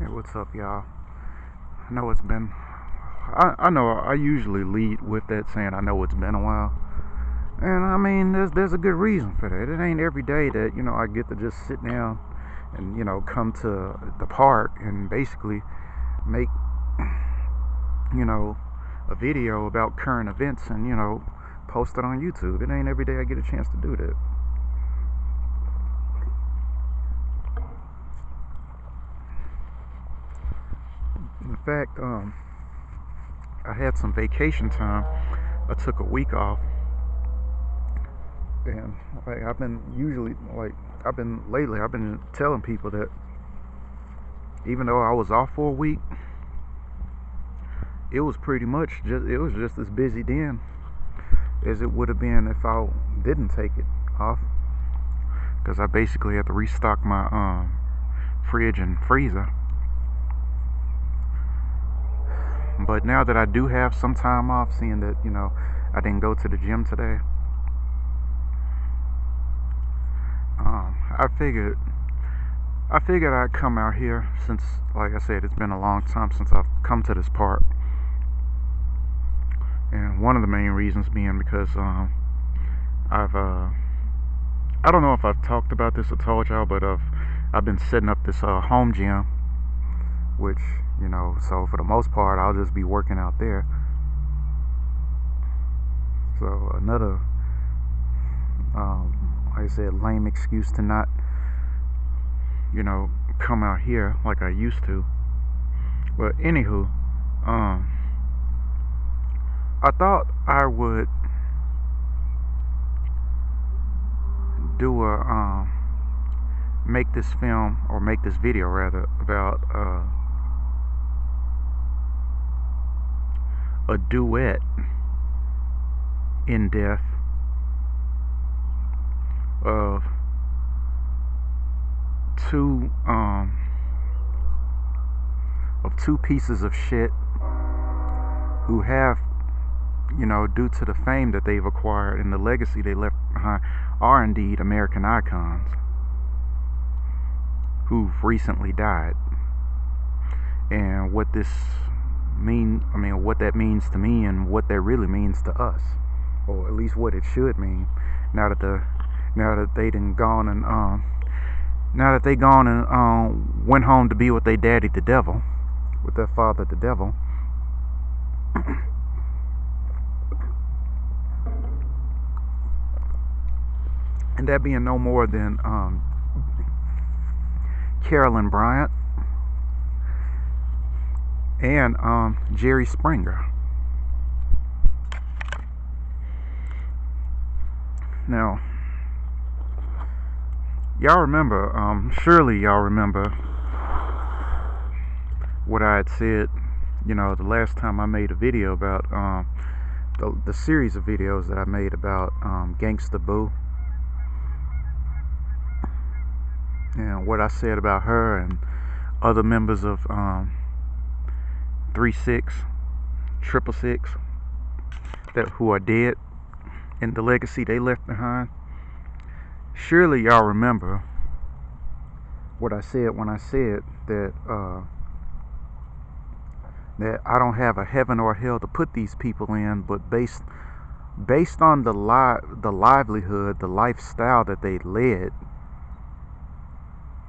Hey, what's up, y'all? I know it's been. I, I know I usually lead with that saying I know it's been a while. And I mean, there's there's a good reason for that. It ain't every day that you know I get to just sit down and you know come to the park and basically make you know a video about current events and you know post it on YouTube. It ain't every day I get a chance to do that. Fact, um, I had some vacation time. I took a week off, and like I've been usually like I've been lately. I've been telling people that even though I was off for a week, it was pretty much just it was just as busy then as it would have been if I didn't take it off. Because I basically had to restock my um, fridge and freezer. But now that I do have some time off, seeing that, you know, I didn't go to the gym today, um, I figured I figured I'd come out here since, like I said, it's been a long time since I've come to this park. And one of the main reasons being because um, I've, uh, I don't know if I've talked about this or told y'all, but I've, I've been setting up this uh, home gym, which you know so for the most part i'll just be working out there. So another um, like i said lame excuse to not you know come out here like i used to. But anywho um i thought i would do a um make this film or make this video rather about uh a duet in death of two um of two pieces of shit who have you know due to the fame that they've acquired and the legacy they left behind are indeed American icons who've recently died. And what this mean I mean what that means to me and what that really means to us or at least what it should mean now that the now that they done gone and um now that they gone and um went home to be with their daddy the devil with their father the devil. And that being no more than um Carolyn Bryant and um, Jerry Springer. Now, y'all remember, um, surely y'all remember what I had said, you know, the last time I made a video about um, the, the series of videos that I made about um, Gangsta Boo. And what I said about her and other members of um, three six, triple six, that who are dead, and the legacy they left behind. Surely y'all remember what I said when I said that uh, that I don't have a heaven or hell to put these people in, but based based on the li- the livelihood, the lifestyle that they led,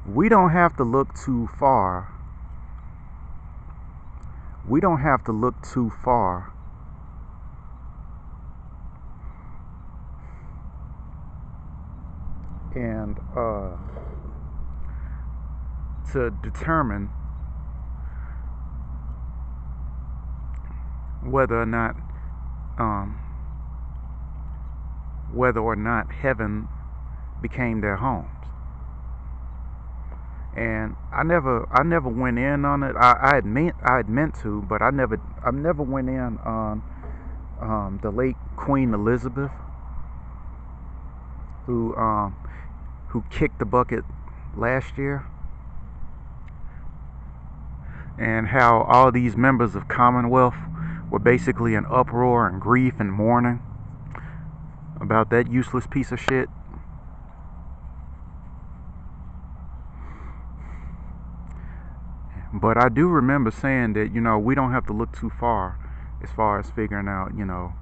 we don't have to look too far we don't have to look too far. And uh, to determine whether or not um, whether or not heaven became their home and I never I never went in on it. I, I had meant I had meant to, but I never I never went in on um, the late Queen Elizabeth, who um, who kicked the bucket last year, and how all these members of Commonwealth were basically in uproar and grief and mourning about that useless piece of shit. But I do remember saying that, you know, we don't have to look too far as far as figuring out, you know,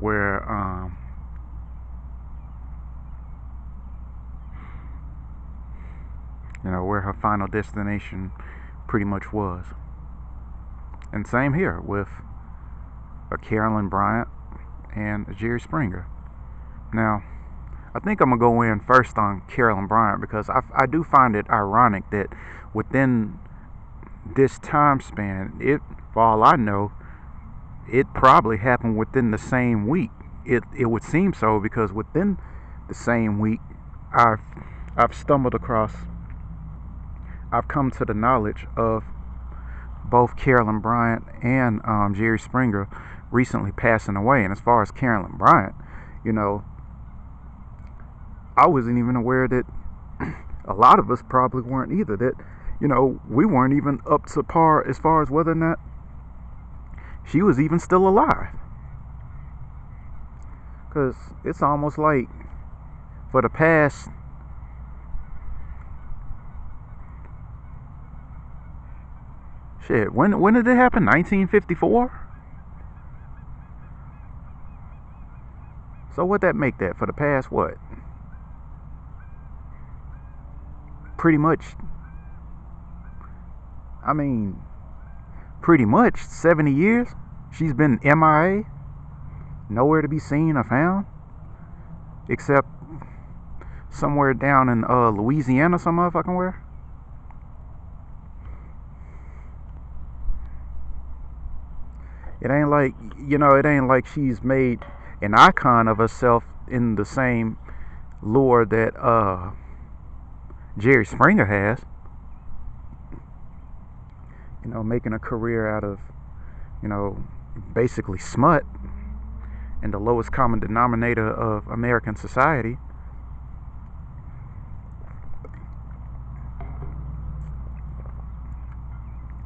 where um, you know where her final destination pretty much was. And same here with a Carolyn Bryant and a Jerry Springer. Now I think I'm gonna go in first on Carolyn Bryant because I, I do find it ironic that within this time span it for all I know it probably happened within the same week. It it would seem so because within the same week, I've I've stumbled across. I've come to the knowledge of both Carolyn Bryant and um, Jerry Springer recently passing away. And as far as Carolyn Bryant, you know, I wasn't even aware that a lot of us probably weren't either. That you know we weren't even up to par as far as whether or not she was even still alive. Because it's almost like for the past shit when when did it happen 1954 so what that make that for the past what pretty much i mean pretty much 70 years. She's been MIA, nowhere to be seen or found, except somewhere down in uh, Louisiana, some motherfucking where. It ain't like, you know, it ain't like she's made an icon of herself in the same lure that uh, Jerry Springer has you know, making a career out of, you know, basically smut and the lowest common denominator of American society.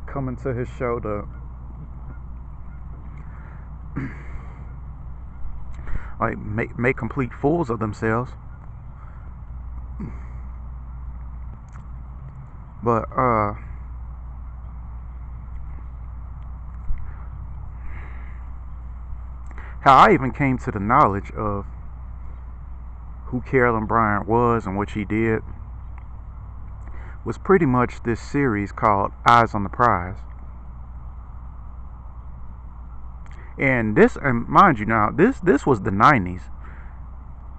Coming to his show to like make make complete fools of themselves. But uh how I even came to the knowledge of who Carolyn Bryant was and what she did was pretty much this series called Eyes on the Prize. And this, and mind you now, this this was the 90s.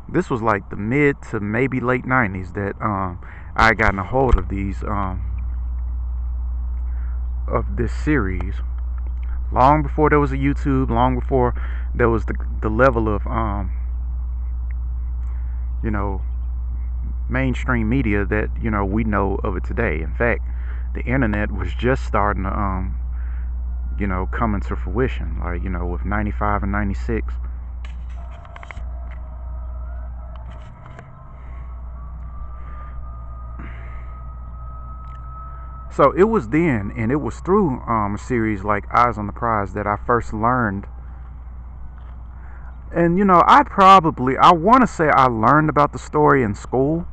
This was like the mid to maybe late 90s that um, I gotten a hold of these um, of this series long before there was a YouTube, long before there was the the level of um, you know mainstream media that you know we know of it today. In fact, the internet was just starting to um, you know come into fruition, like you know with 95 and 96. So it was then, and it was through um, a series like Eyes on the Prize that I first learned. And you know, I probably, I want to say I learned about the story in school.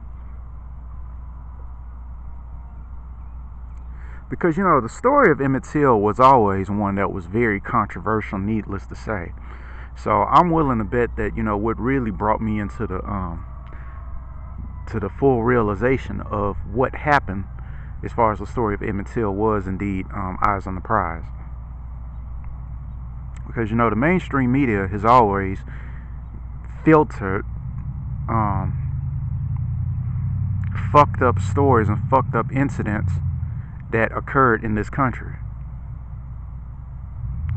Because, you know, the story of Emmett Till was always one that was very controversial, needless to say. So I'm willing to bet that, you know, what really brought me into the, um, to the full realization of what happened as far as the story of Emmett Till was indeed um, Eyes on the Prize. Because you know the mainstream media has always filtered um, fucked up stories and fucked up incidents that occurred in this country.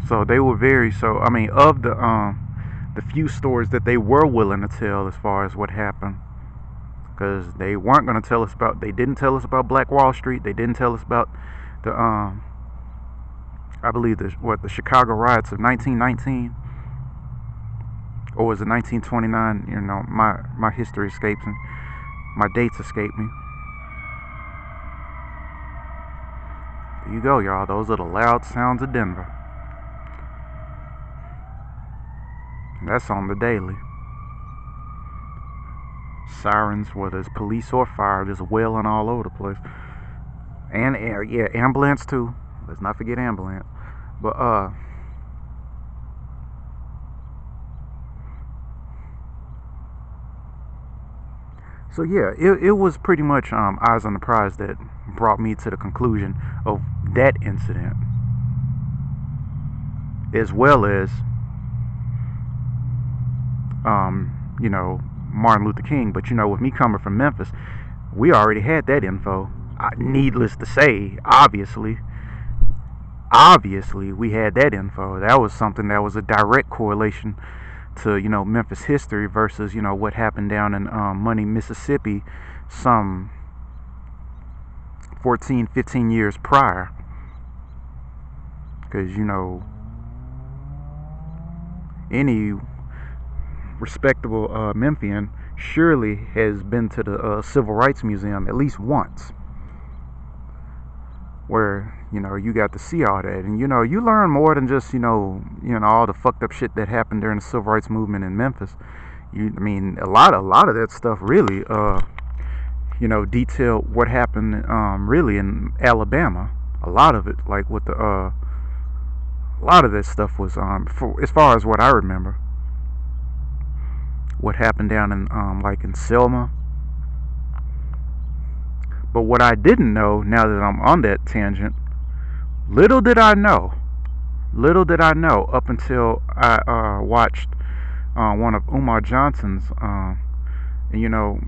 So they were very so. I mean, of the um, the few stories that they were willing to tell as far as what happened because they weren't going to tell us about they didn't tell us about black wall street. They didn't tell us about the um i believe the what the chicago riots of 1919 or was it 1929 you know my my history escapes me. My dates escape me. There you go y'all. Those are the loud sounds of denver. That's on the daily sirens, whether it's police or fire, just wailing all over the place. And air, yeah, ambulance too. Let's not forget ambulance. But uh So yeah, it, it was pretty much um, eyes on the prize that brought me to the conclusion of that incident, as well as um, you know Martin Luther King. But you know, with me coming from Memphis, we already had that info. Needless to say, obviously, obviously we had that info. That was something that was a direct correlation to you know Memphis history versus you know what happened down in um, Money, Mississippi, some 14, 15 years prior. Because you know any respectable uh, Memphian surely has been to the uh, Civil Rights Museum at least once. Where you know you got to see all that. And you know you learn more than just you know you know all the fucked up shit that happened during the civil rights movement in Memphis. You I mean a lot a lot of that stuff really uh you know detail what happened um really in Alabama. A lot of it like with the uh a lot of that stuff was um for, as far as what I remember what happened down in um like in Selma but what I didn't know, now that I'm on that tangent, little did I know, little did I know up until I uh, watched uh, one of Umar Johnson's, uh, and you know,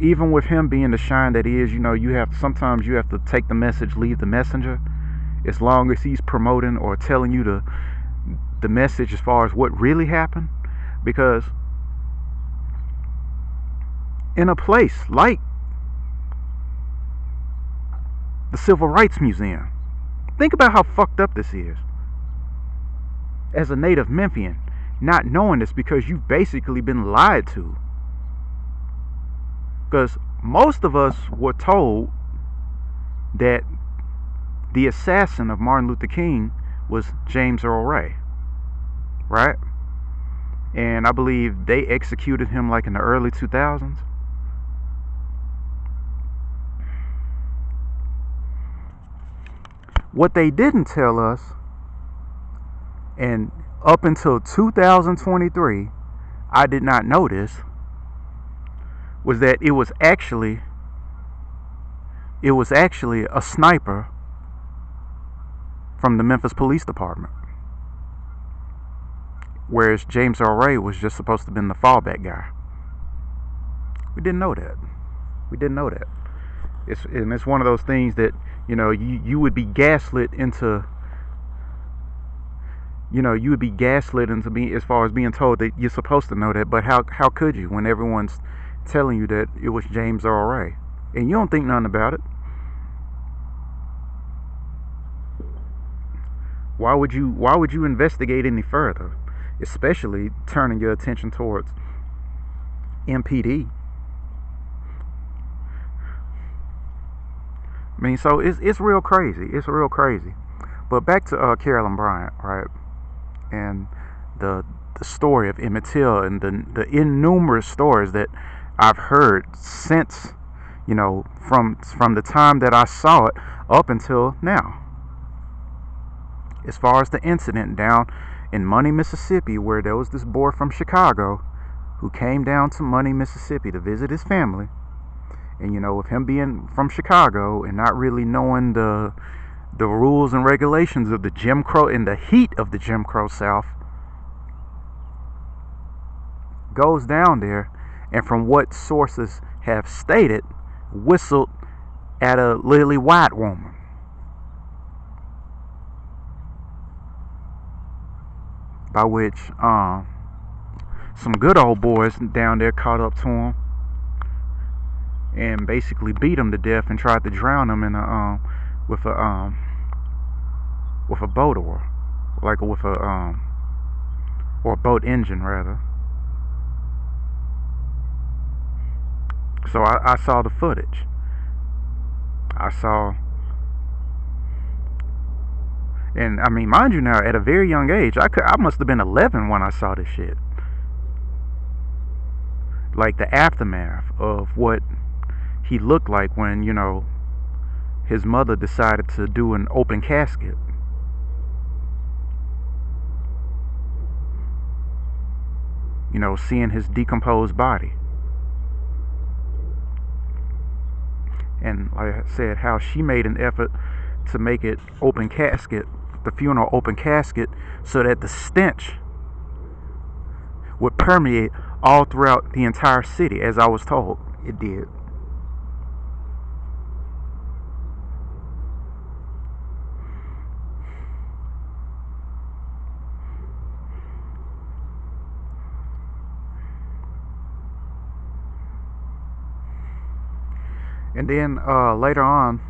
even with him being the shine that he is, you know, you have sometimes you have to take the message, leave the messenger. As long as he's promoting or telling you the the message as far as what really happened, because in a place like the Civil Rights Museum. Think about how fucked up this is. As a native Memphian, not knowing this because you've basically been lied to. Because most of us were told that the assassin of Martin Luther King was James Earl Ray. Right? And I believe they executed him like in the early 2000s. What they didn't tell us, and up until 2023, I did not notice, was that it was actually it was actually a sniper from the Memphis Police Department. Whereas James Earl Ray was just supposed to have been the fallback guy. We didn't know that. We didn't know that. It's and it's one of those things that you know you you would be gaslit into you know you would be gaslit into being as far as being told that you're supposed to know that but how how could you when everyone's telling you that it was James Earl Ray and you don't think nothing about it why would you why would you investigate any further especially turning your attention towards MPD I mean, so it's it's real crazy. It's real crazy. But back to uh, Carolyn Bryant, right? And the the story of Emmett Till and the the innumerable stories that I've heard since, you know, from from the time that I saw it up until now. As far as the incident down in Money, Mississippi, where there was this boy from Chicago who came down to Money, Mississippi to visit his family. And you know with him being from Chicago and not really knowing the the rules and regulations of the Jim Crow in the heat of the Jim Crow South goes down there and from what sources have stated whistled at a lily white woman by which um some good old boys down there caught up to him and basically beat him to death and tried to drown him in a um with a um with a boat or like with a um or a boat engine rather. So I, I saw the footage. I saw and I mean mind you now at a very young age I could I must have been 11 when I saw this shit. Like the aftermath of what he looked like when you know his mother decided to do an open casket. You know seeing his decomposed body. And like I said how she made an effort to make it open casket the funeral open casket so that the stench would permeate all throughout the entire city, as I was told it did. And then uh, later on,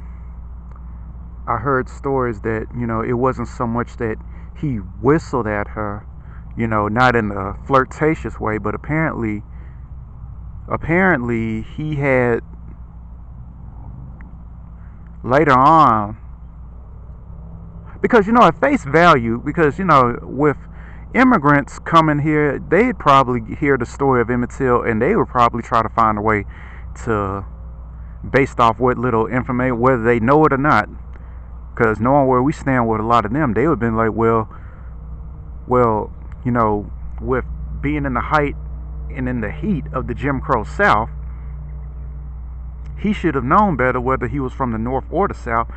I heard stories that, you know, it wasn't so much that he whistled at her, you know, not in a flirtatious way, but apparently apparently he had later on because you know at face value because you know with immigrants coming here they'd probably hear the story of Emmett Till and they would probably try to find a way to based off what little information whether they know it or not because knowing where we stand with a lot of them they would have been like well well you know, with being in the height and in the heat of the Jim Crow South, he should have known better whether he was from the North or the South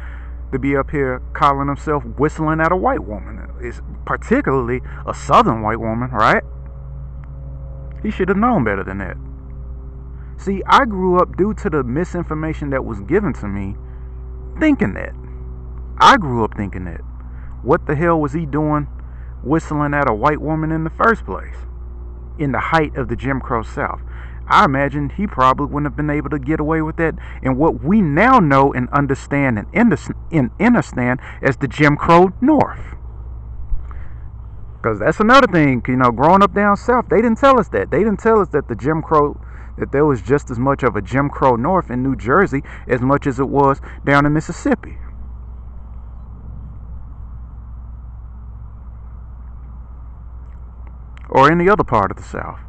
to be up here calling himself whistling at a white woman. It's particularly a southern white woman, right? He should have known better than that. See, I grew up due to the misinformation that was given to me thinking that. I grew up thinking that. What the hell was he doing whistling at a white woman in the first place in the height of the Jim Crow South. I imagine he probably wouldn't have been able to get away with that in what we now know and understand and understand as the Jim Crow North. Because that's another thing, you know, growing up down south, they didn't tell us that. They didn't tell us that the Jim Crow, that there was just as much of a Jim Crow North in New Jersey as much as it was down in Mississippi. Or any other part of the South.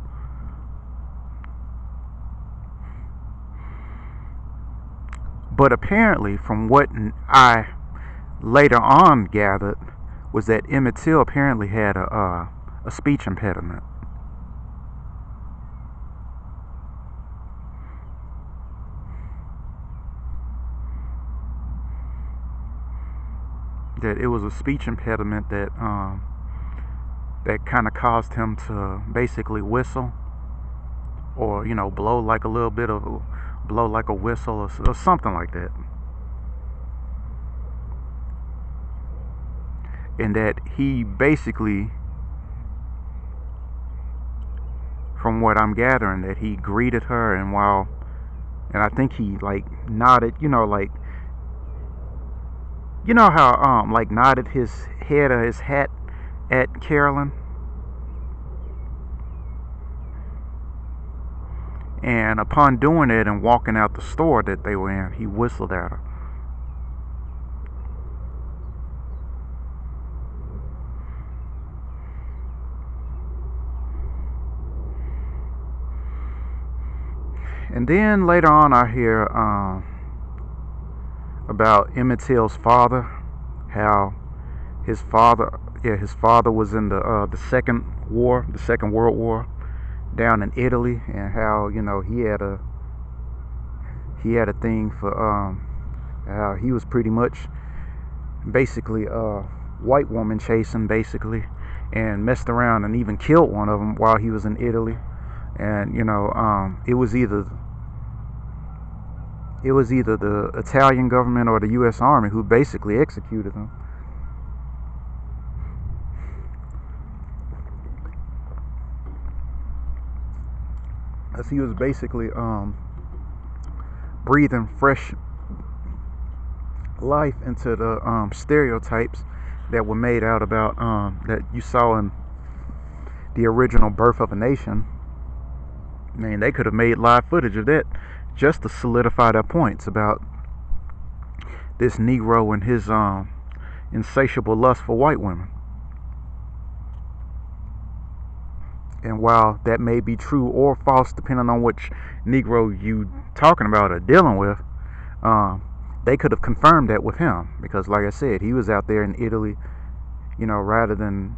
But apparently, from what I later on gathered, was that Emmett Till apparently had a, uh, a speech impediment. That it was a speech impediment that um, that kind of caused him to basically whistle or you know blow like a little bit of blow like a whistle or, or something like that. And that he basically from what I'm gathering that he greeted her and while and I think he like nodded you know like you know how um like nodded his head or his hat at Carolyn. And upon doing it and walking out the store that they were in, he whistled at her. And then later on, I hear um, about Emmett Till's father, how his father yeah, his father was in the uh, the second war, the Second World War, down in Italy, and how you know he had a he had a thing for um, how he was pretty much basically a white woman chasing basically, and messed around and even killed one of them while he was in Italy, and you know um, it was either it was either the Italian government or the U.S. Army who basically executed him. As he was basically um, breathing fresh life into the um, stereotypes that were made out about um, that you saw in the original Birth of a Nation. I mean, they could have made live footage of that just to solidify their points about this Negro and his um, insatiable lust for white women. And while that may be true or false, depending on which Negro you talking about or dealing with, um, they could have confirmed that with him because, like I said, he was out there in Italy, you know, rather than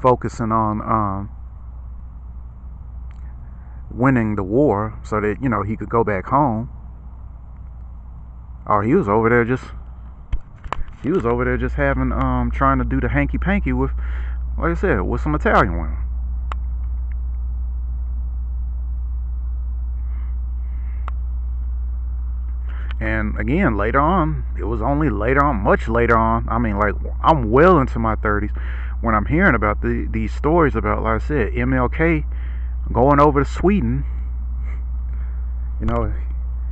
focusing on um, winning the war so that you know he could go back home. Or he was over there just he was over there just having um trying to do the hanky panky with like I said, with some Italian women. And again, later on, it was only later on, much later on. I mean, like I'm well into my 30s when I'm hearing about the, these stories about, like I said, MLK going over to Sweden, you know,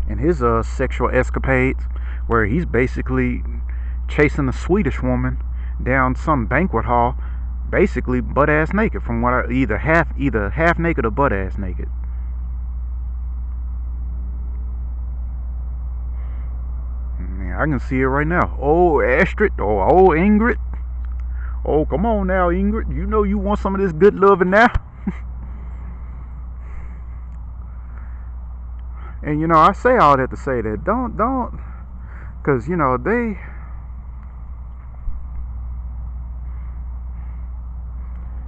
and his uh, sexual escapades, where he's basically chasing a Swedish woman down some banquet hall basically butt ass naked from what I either half either half naked or butt ass naked. Yeah, I can see it right now. Oh Astrid or oh, oh Ingrid. Oh come on now Ingrid, you know you want some of this good loving now. and you know I say all that to say that don't don't because you know they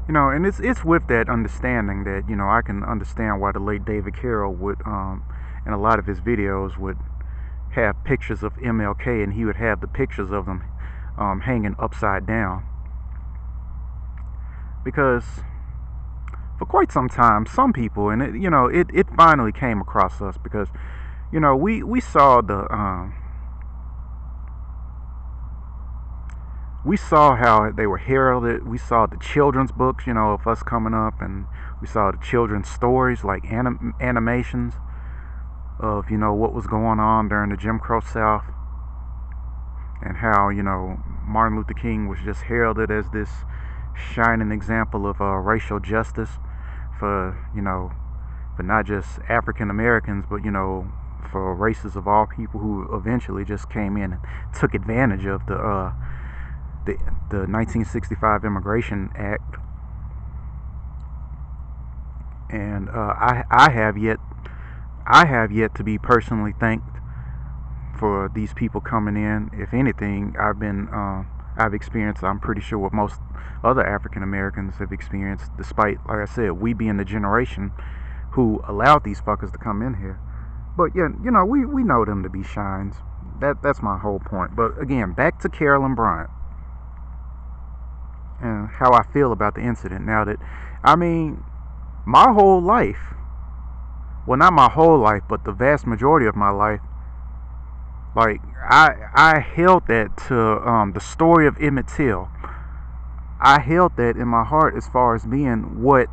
you know, and it's it's with that understanding that you know I can understand why the late David Carroll would, um, in a lot of his videos, would have pictures of MLK, and he would have the pictures of them um, hanging upside down, because for quite some time, some people, and it, you know, it it finally came across us because, you know, we we saw the um, we saw how they were heralded. We saw the children's books, you know, of us coming up, and we saw the children's stories like anim- animations of, you know, what was going on during the Jim Crow South and how, you know, Martin Luther King was just heralded as this shining example of uh, racial justice for, you know, for not just African Americans, but, you know, for races of all people who eventually just came in and took advantage of the, uh, the, the 1965 Immigration Act, and uh, I I have yet I have yet to be personally thanked for these people coming in. If anything, I've been uh, I've experienced. I'm pretty sure what most other African Americans have experienced, despite like I said, we being the generation who allowed these fuckers to come in here. But yeah, you know, we, we know them to be shines. That that's my whole point. But again, back to Carolyn Bryant and how I feel about the incident. Now that, I mean, my whole life, well, not my whole life, but the vast majority of my life, like I I held that to um, the story of Emmett Till. I held that in my heart as far as being what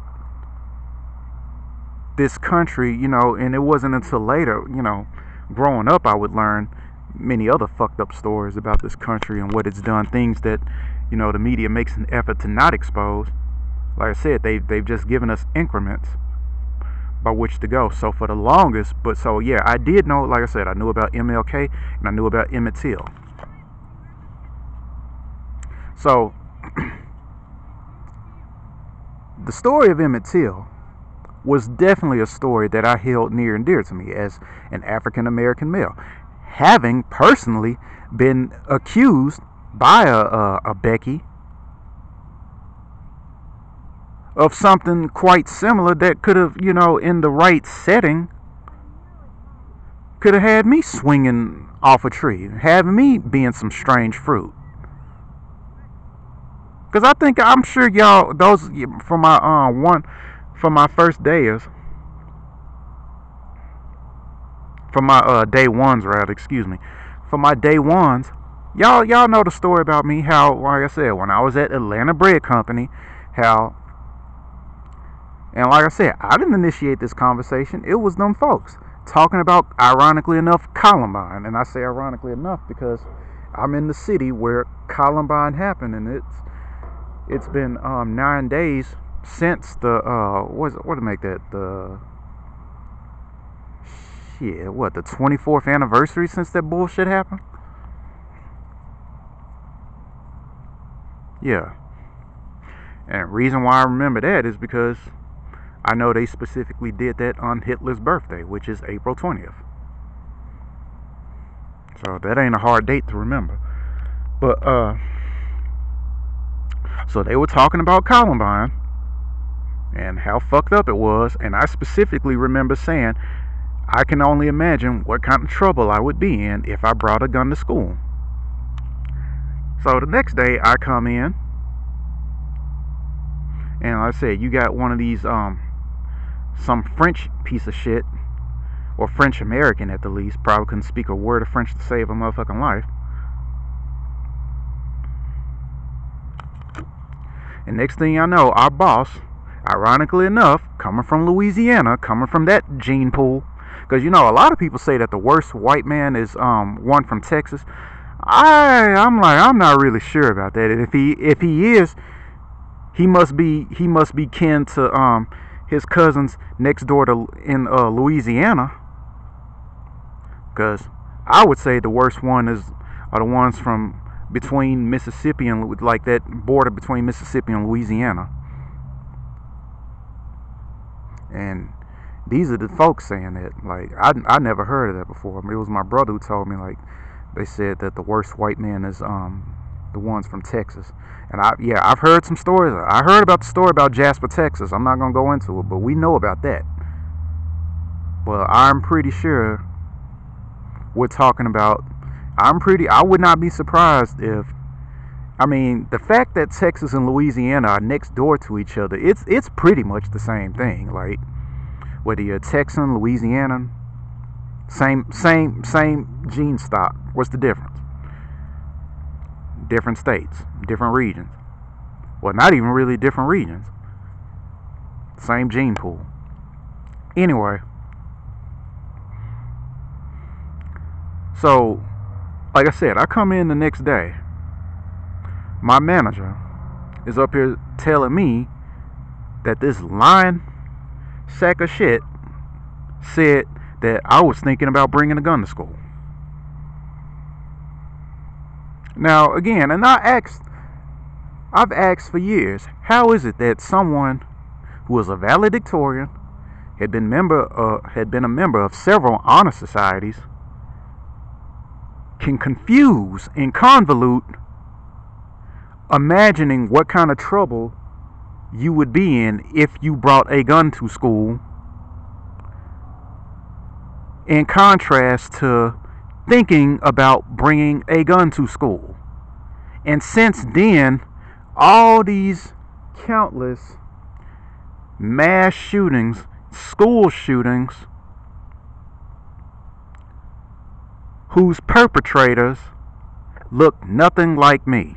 this country, you know, and it wasn't until later, you know, growing up, I would learn many other fucked up stories about this country and what it's done, things that you know the media makes an effort to not expose. Like i said they, they've just given us increments by which to go. So for the longest but so yeah i did know like i said i knew about mlk and i knew about emmett till. So the story of emmett till was definitely a story that i held near and dear to me as an african american male having personally been accused by a, a, a Becky of something quite similar that could have, you know, in the right setting, could have had me swinging off a tree, having me being some strange fruit. Cause I think I'm sure y'all those for my uh one for my first days for my uh day ones rather excuse me for my day ones y'all y'all know the story about me how like i said when i was at atlanta bread company how and like i said i didn't initiate this conversation. It was them folks talking about ironically enough columbine. And i say ironically enough because i'm in the city where columbine happened and it's it's been um, nine days since the uh what what to make that the shit what the 24th anniversary since that bullshit happened Yeah. And reason why I remember that is because I know they specifically did that on Hitler's birthday, which is April 20th. So that ain't a hard date to remember. But uh so they were talking about Columbine and how fucked up it was, and I specifically remember saying I can only imagine what kind of trouble I would be in if I brought a gun to school. So the next day I come in and I said, you got one of these um some French piece of shit or French American at the least, probably couldn't speak a word of French to save a motherfucking life. And next thing I know, our boss, ironically enough, coming from Louisiana, coming from that gene pool, because you know a lot of people say that the worst white man is um, one from Texas. I I'm like I'm not really sure about that. If he if he is, he must be he must be kin to um his cousins next door to in uh, Louisiana. Because I would say the worst one is are the ones from between Mississippi and like that border between Mississippi and Louisiana. And these are the folks saying that. Like I, I never heard of that before. I mean, it was my brother who told me. Like they said that the worst white men is um the ones from Texas. And I yeah I've heard some stories. I heard about the story about Jasper, Texas. I'm not gonna go into it, but we know about that. Well, I'm pretty sure we're talking about. I'm pretty. I would not be surprised if. I mean, the fact that Texas and Louisiana are next door to each other, it's it's pretty much the same thing. Like whether you're Texan, Louisiana, same same same gene stock. What's the difference? Different states, different regions. Well, not even really different regions. Same gene pool. Anyway, so like I said, I come in the next day. My manager is up here telling me that this lying sack of shit said that I was thinking about bringing a gun to school. Now, again, and I asked, I've asked for years, how is it that someone who was a valedictorian, had been member, uh, had been a member of several honor societies, can confuse and convolute imagining what kind of trouble you would be in if you brought a gun to school in contrast to thinking about bringing a gun to school. And since then, all these countless mass shootings, school shootings, whose perpetrators look nothing like me.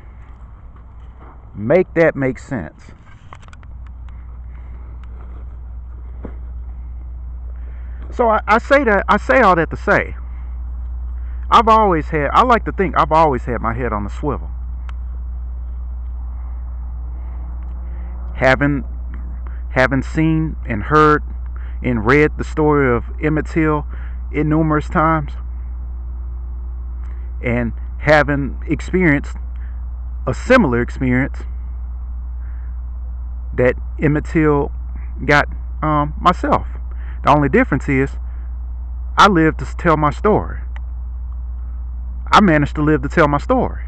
Make that make sense. So I, I say that I say all that to say I've always had I like to think I've always had my head on the swivel. Having having seen and heard and read the story of Emmett Till in numerous times and having experienced a similar experience that Emmett Till got um, myself. The only difference is I live to tell my story. I managed to live to tell my story.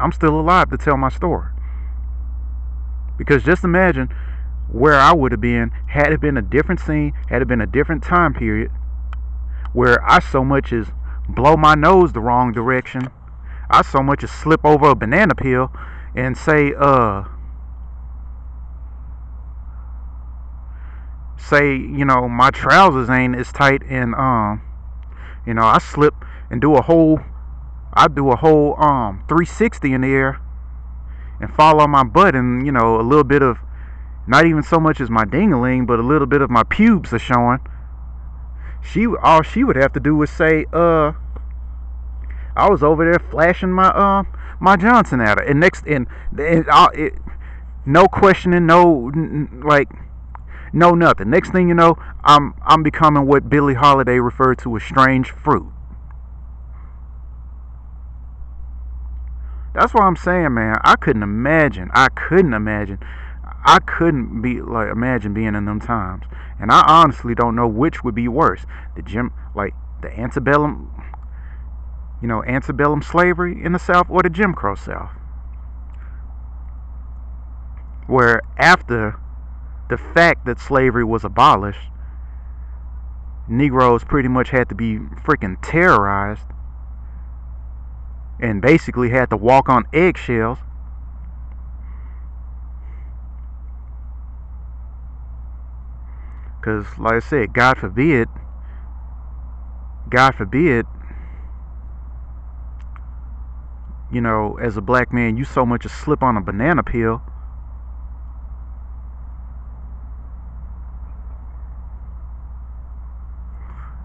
I'm still alive to tell my story. Because just imagine where I would have been had it been a different scene, had it been a different time period, where I so much as blow my nose the wrong direction I so much as slip over a banana peel and say, uh, say, you know, my trousers ain't as tight and, um, you know, I slip and do a whole, I do a whole, um, 360 in the air and fall on my butt and, you know, a little bit of, not even so much as my dingaling, but a little bit of my pubes are showing. She, all she would have to do was say, uh, I was over there flashing my uh my Johnson at her, and next and, and I, it, no questioning, no like no nothing. Next thing you know, I'm I'm becoming what Billie Holiday referred to as strange fruit. That's what I'm saying, man. I couldn't imagine. I couldn't imagine. I couldn't be like imagine being in them times. And I honestly don't know which would be worse. The Jim like the antebellum you know, antebellum slavery in the South or the Jim Crow South. Where after the fact that slavery was abolished, Negroes pretty much had to be freaking terrorized and basically had to walk on eggshells. Because, like I said, God forbid, God forbid, you know, as a black man, you so much as slip on a banana peel.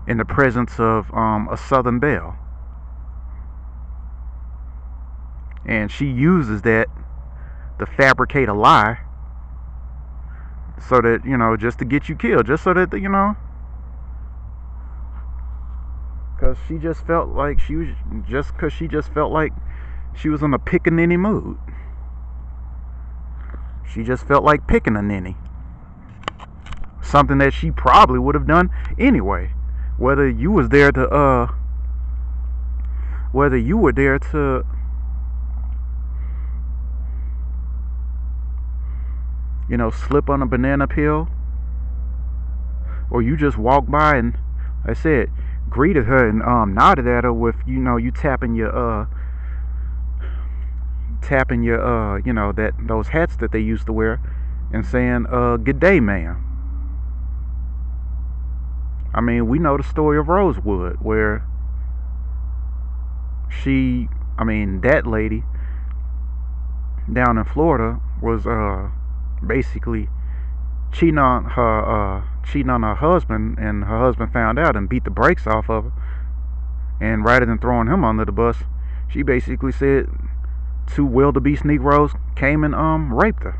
In the presence of um, a Southern belle. and she uses that to fabricate a lie so that you know just to get you killed just so that you know because she just felt like she was just because she just felt like she was in a pickaninny mood. She just felt like picking a ninny. Something that she probably would have done anyway. Whether you was there to uh whether you were there to you know, slip on a banana peel, or you just walk by and, I said, greeted her and um, nodded at her with, you know, you tapping your, uh, tapping your, uh, you know, that those hats that they used to wear, and saying, uh, good day, ma'am. I mean, we know the story of Rosewood, where she, I mean, that lady down in Florida was, uh, basically cheating on her uh, cheating on her husband and her husband found out and beat the brakes off of her and rather than throwing him under the bus she basically said two wildebeest negroes came and um raped her.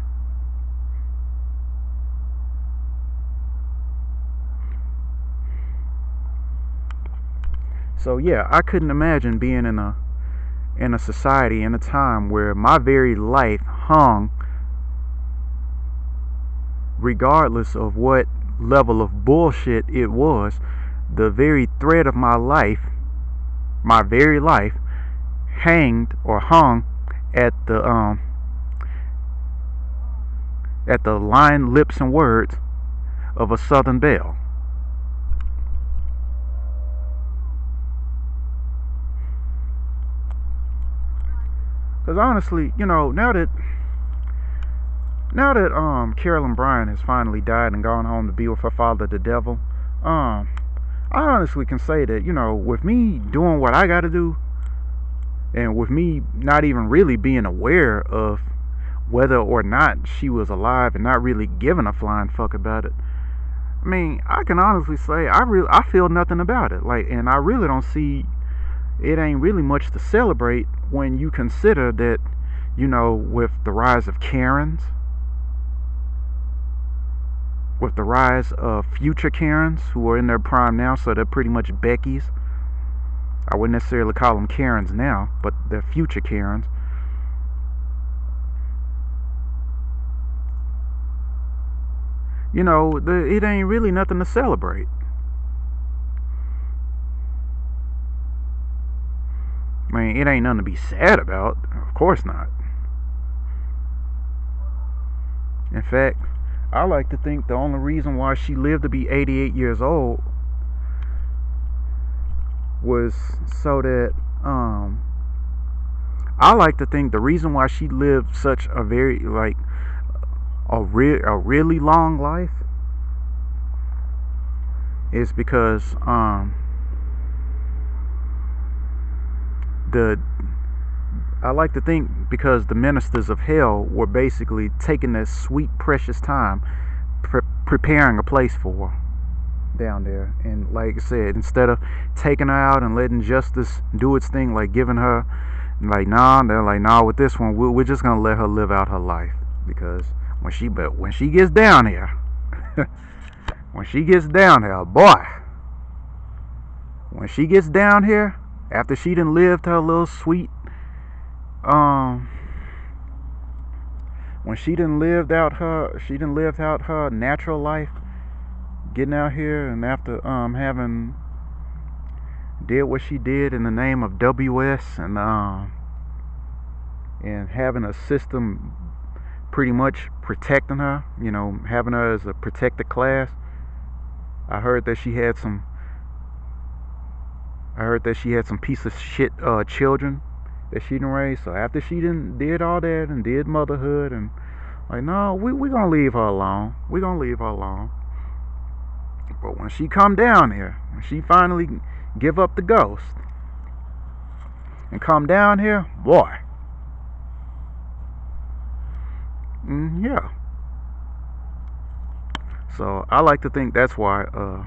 So yeah i couldn't imagine being in a in a society in a time where my very life hung regardless of what level of bullshit it was, the very thread of my life, my very life, hanged or hung at the um at the line, lips, and words of a Southern belle. Because honestly, you know, now that now that um Carolyn Bryant has finally died and gone home to be with her father, the devil, um, I honestly can say that you know, with me doing what I got to do, and with me not even really being aware of whether or not she was alive and not really giving a flying fuck about it. I mean, I can honestly say I really I feel nothing about it. Like, and I really don't see it ain't really much to celebrate when you consider that, you know, with the rise of Karens with the rise of future Karens who are in their prime now, so they're pretty much Becky's. I wouldn't necessarily call them Karens now, but they're future Karens. You know, the, it ain't really nothing to celebrate. I mean, it ain't nothing to be sad about. Of course not. In fact, I like to think the only reason why she lived to be 88 years old was so that um I like to think the reason why she lived such a very like a real a really long life is because um the I like to think because the ministers of hell were basically taking this sweet, precious time pre- preparing a place for her down there. And like I said, instead of taking her out and letting justice do its thing, like giving her, like, nah, they're like, nah, with this one, we're, we're just gonna let her live out her life because when she, but when she gets down here, when she gets down here, boy. When she gets down here, after she done lived her little sweet, um, when she didn't lived out her, she didn't lived out her natural life, getting out here and after um having did what she did in the name of WS and um and having a system pretty much protecting her, you know, having her as a protected class. I heard that she had some I heard that she had some piece of shit uh, children that she didn't raise. So after she didn't did all that and did motherhood and like no, we we gonna leave her alone. We gonna leave her alone. But when she come down here, when she finally give up the ghost and come down here, boy. Mm, yeah. So I like to think that's why uh,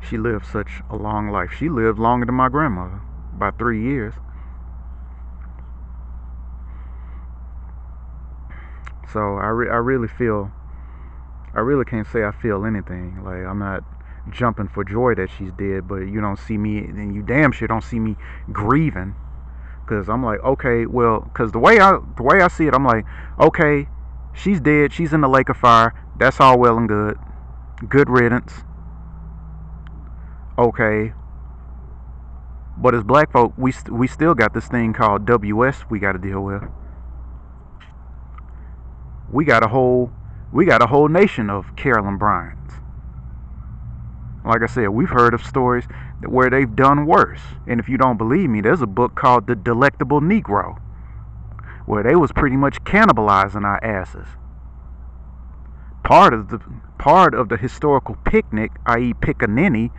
she lived such a long life. She lived longer than my grandmother by three years. So I, re- I really feel, I really can't say I feel anything. Like I'm not jumping for joy that she's dead, but you don't see me, and you damn sure don't see me grieving, because I'm like, okay, well, because the way I the way I see it, I'm like, okay, she's dead, she's in the lake of fire. That's all well and good. Good riddance. Okay. But as black folk, we st- we still got this thing called WS we got to deal with. We got a whole we got a whole nation of Carolyn Bryants. Like I said, we've heard of stories where they've done worse. And if you don't believe me, there's a book called The Delectable Negro where they was pretty much cannibalizing our asses. Part of the part of the historical picnic, i.e. pickaninny,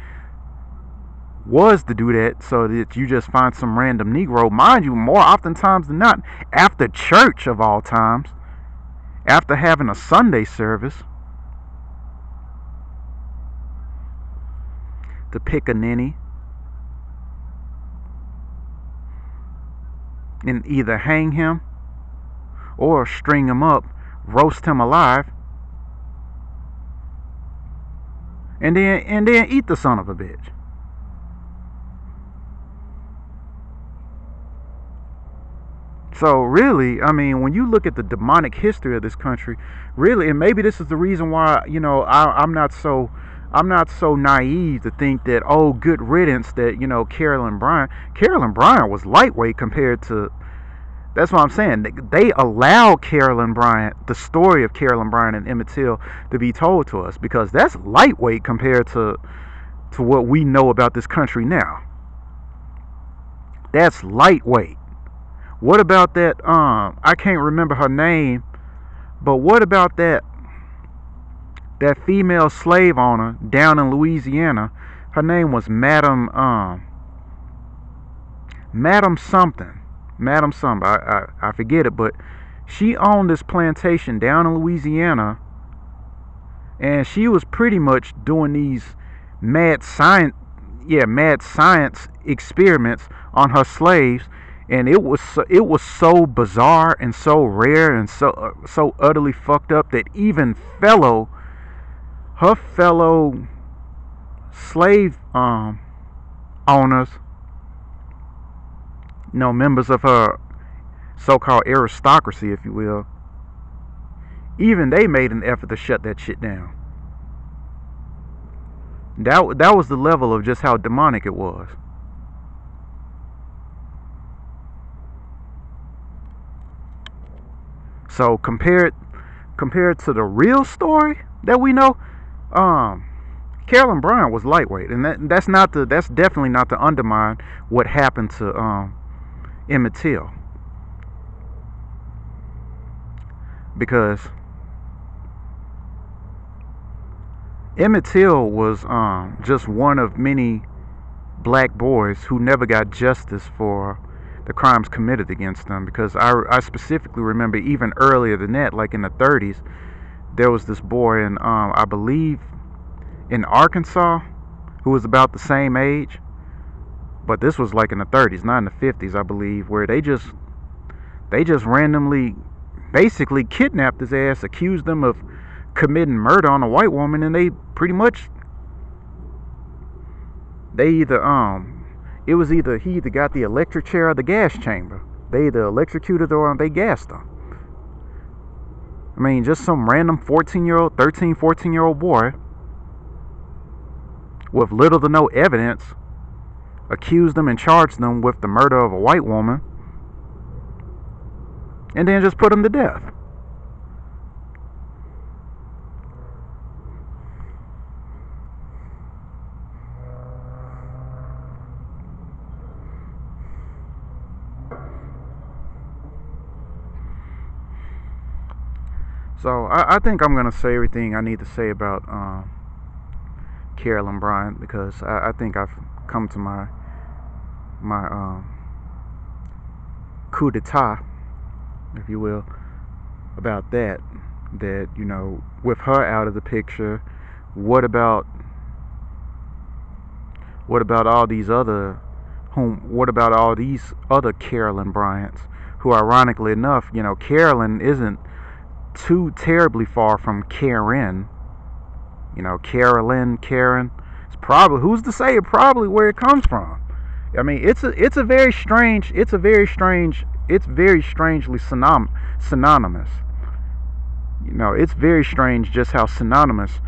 was to do that so that you just find some random Negro, mind you, more oftentimes than not, after church of all times, after having a Sunday service, to pick a ninny and either hang him or string him up, roast him alive, and then and then eat the son of a bitch. So really, I mean, when you look at the demonic history of this country, really, and maybe this is the reason why you know I, I'm not so I'm not so naive to think that oh, good riddance that you know Carolyn Bryant. Carolyn Bryant was lightweight compared to. That's what I'm saying. They allowed Carolyn Bryant, the story of Carolyn Bryant and Emmett Till, to be told to us because that's lightweight compared to to what we know about this country now. That's lightweight. What about that? Um, I can't remember her name, but what about that that female slave owner down in Louisiana. Her name was Madam um Madam something. Madam something. I, I, I forget it, but she owned this plantation down in Louisiana and she was pretty much doing these mad science yeah, mad science experiments on her slaves and it was it was so bizarre and so rare and so uh, so utterly fucked up that even fellow her fellow slave um, owners, you know, members of her so-called aristocracy, if you will, even they made an effort to shut that shit down. That that was the level of just how demonic it was. So compared compared to the real story that we know, um, Carolyn Bryant was lightweight, and that, that's not the that's definitely not to undermine what happened to um, Emmett Till, because Emmett Till was um, just one of many black boys who never got justice for the crimes committed against them. Because I, I specifically remember even earlier than that, like in the 30s, there was this boy in um, I believe in Arkansas who was about the same age, but this was like in the 30s, not in the 50s, I believe, where they just they just randomly basically kidnapped his ass, accused him of committing murder on a white woman and they pretty much they either um it was either he either got the electric chair or the gas chamber. They either electrocuted or they gassed him. I mean, just some random 14 year old, 13, 14 year old boy with little to no evidence accused them and charged them with the murder of a white woman and then just put them to death. So I, I think I'm gonna say everything I need to say about um, Carolyn Bryant because I, I, think I've come to my my um, coup d'état, if you will, about that. That you know, with her out of the picture, what about what about all these other whom? What about all these other Carolyn Bryants? Who, ironically enough, you know, Carolyn isn't too terribly far from Karen. You know, Carolyn, Karen. It's probably who's to say it probably where it comes from. I mean, it's a it's a very strange it's a very strange it's very strangely synonym, synonymous. You know, it's very strange just how synonymous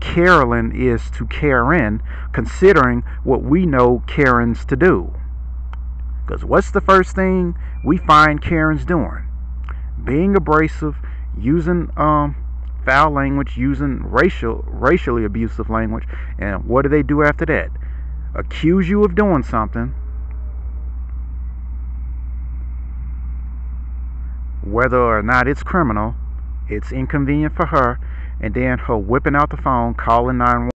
Carolyn is to Karen, considering what we know Karen's to do. Because what's the first thing we find Karen's doing? Being abrasive, using um, foul language, using racial racially abusive language, and what do they do after that? Accuse you of doing something, whether or not it's criminal, it's inconvenient for her, and then her whipping out the phone, calling 911.